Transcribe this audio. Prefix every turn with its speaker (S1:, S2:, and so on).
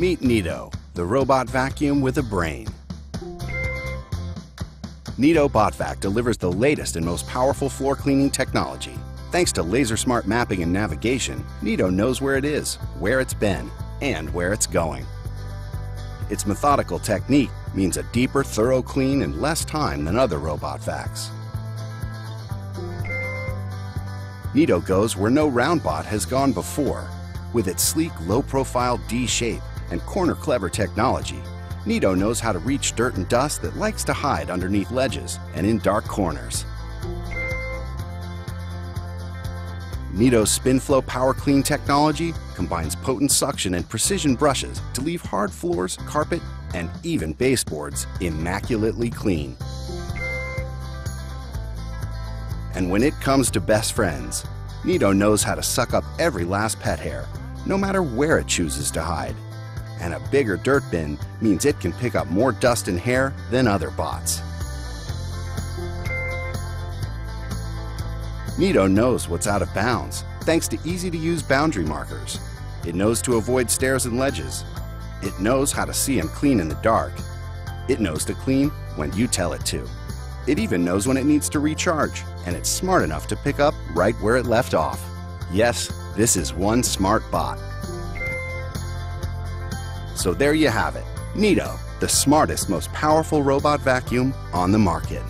S1: Meet Neato, the robot vacuum with a brain. Neato BotVac delivers the latest and most powerful floor cleaning technology. Thanks to laser smart mapping and navigation, Neato knows where it is, where it's been, and where it's going. Its methodical technique means a deeper, thorough clean in less time than other robot vacs. Neato goes where no round bot has gone before. With its sleek, low-profile D shape and corner clever technology, Neato knows how to reach dirt and dust that likes to hide underneath ledges and in dark corners. Neato's SpinFlow Power Clean technology combines potent suction and precision brushes to leave hard floors, carpet, and even baseboards immaculately clean. And when it comes to best friends, Neato knows how to suck up every last pet hair, no matter where it chooses to hide. And a bigger dirt bin means it can pick up more dust and hair than other bots. Neato knows what's out of bounds thanks to easy-to-use boundary markers. It knows to avoid stairs and ledges. It knows how to see and clean in the dark. It knows to clean when you tell it to. It even knows when it needs to recharge, and it's smart enough to pick up right where it left off. Yes, this is one smart bot. So there you have it. Neato, the smartest, most powerful robot vacuum on the market.